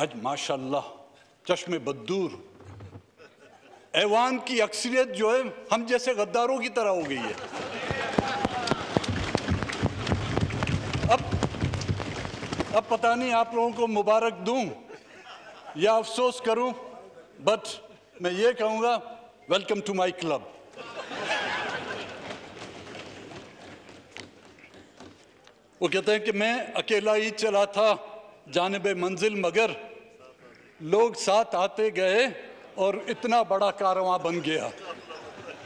आज माशाल्लाह, चश्मे बदूर ऐवान की अक्सरियत जो है, हम जैसे गद्दारों की तरह हो गई है। अब अब पता नहीं आप लोगों को मुबारक दूँ या अफसोस करूँ बट मैं ये कहूँगा वेलकम टू माय क्लब वो कहते हैं कि मैं अकेला ही चला था जानब मंजिल मगर लोग साथ आते गए और इतना बड़ा कारवां बन गया।